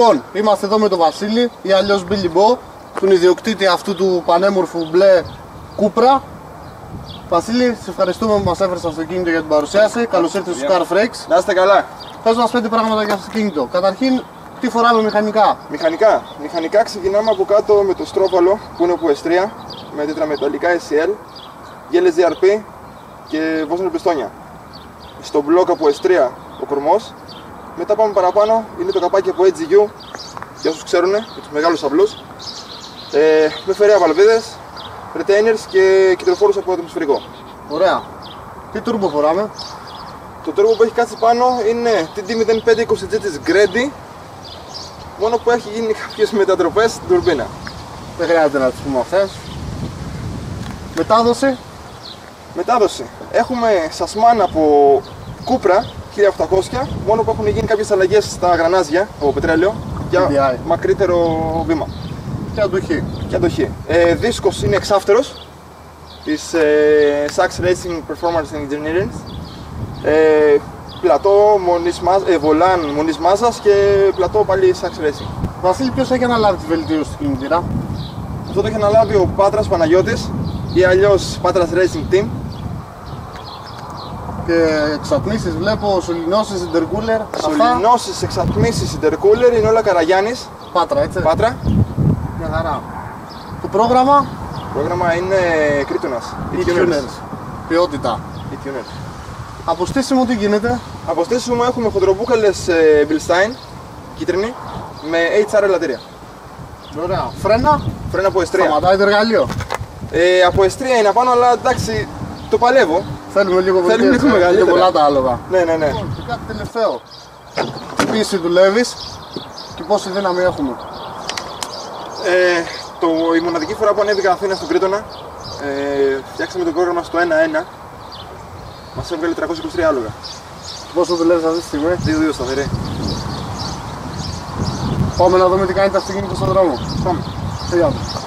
Λοιπόν, είμαστε εδώ με τον Βασίλη ή αλλιώς Billy Bo, τον ιδιοκτήτη αυτού του πανέμορφου μπλε Κούπρα. Βασίλη, σε ευχαριστούμε που μας έφερες στο αυτοκίνητο για την παρουσίαση. Καλώς ήρθατε στο Car Freaks. Να είστε καλά. Πες μας πέντε πράγματα για το αυτοκίνητο. Καταρχήν, τι φοράμε μηχανικά; Μηχανικά. Μηχανικά ξεκινάμε από κάτω με το στρόβαλο που είναι από S3 με τετραμεταλλικά SCL, γέλες DRP και βόσνερ πιστόνια. Στο μπλοκ από S3 ο κορμός. Μετά πάμε παραπάνω, είναι το καπάκι από AGU για όσους ξέρουν, για τους μεγάλους αυλούς. Ε, με φερέα βαλβίδες, retainers και κυτροφόρους από ατμοσφαιρικό. Ωραία. Τι τούρμπο φοράμε; Το τέρμο που έχει κάτσει πάνω είναι TD0520G της Grady μόνο που έχει γίνει κάποιες μετατροπές στην τουρμπίνα. Δεν χρειάζεται να τις πούμε αυτές. Μετάδοση. Μετάδοση. Έχουμε σασμάν από Κούπρα 1800, μόνο που έχουν γίνει κάποιες αλλαγές στα γρανάζια από πετρέλαιο για TDI. μακρύτερο βήμα Και αντοχή. και αντοχή. Ε, δίσκος είναι εξάφτερος της ε, Sax Racing Performance Engineering. Ε, πλατό μονής, μάζ- ε, βολάν μονής μάζας και πλατό πάλι Sax Racing. Βασίλη, ποιος έχει αναλάβει τη βελτίωση του κινητήρα; Αυτό το έχει αναλάβει ο Πάτρας Παναγιώτης ή αλλιώς Πάτρας Racing Team. Και εξατμίσεις βλέπω, σωληνώσεις, intercooler. Αυτά. Σωληνώσεις, εξατμίσεις, intercooler είναι όλα Καραγιάννης, Πάτρα, έτσι. Πάτρα. Μια χαρά. Το πρόγραμμα; Το πρόγραμμα είναι Κρήτονας. Οι tuners. Ποιότητα. Οι tuners. Αποστήσιμο τι γίνεται; Αποστήσιμο έχουμε χοντρομπούκαλες ε, Bilstein, κίτρινη, με HR ελαττήρια. Ωραία. Φρένα; Φρένα από S3. Σταματάει το εργαλείο. Ε, από S3 είναι απάνω, αλλά εντάξει, το παλεύω. Θέλουμε λίγο Θέλουμε βελτίωση, λίγο ε, μεγαλύτερα. Και πολλά τα άλογα. Ναι, ναι, ναι. Λοιπόν, και κάτι τελευταίο. Τι πίεση δουλεύεις και πόση δύναμη έχουμε. Ε, το, η μοναδική φορά που ανέβηκα Αθήνα στον Κρήτονα, ε, φτιάξαμε το πρόγραμμα στο 1-1. Μας έβγαλε 323 άλογα. Πόσο δουλεύεις αυτή τη στιγμή; 2-2 σταθερή. Πάμε να δούμε τι κάνει το αυτοκίνητο στον δρόμο. Πάμε. Φύγαμε.